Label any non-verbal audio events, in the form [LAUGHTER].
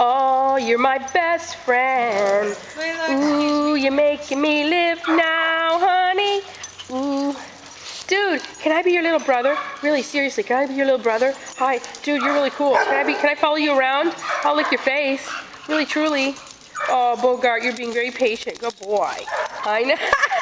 Oh, you're my best friend. Ooh, you're making me live now, honey. Ooh. Dude, can I be your little brother? Really, seriously, can I be your little brother? Hi, dude, you're really cool. Can I be, can I follow you around? I'll lick your face. Really, truly. Oh, Bogart, you're being very patient. Good boy. I know. [LAUGHS]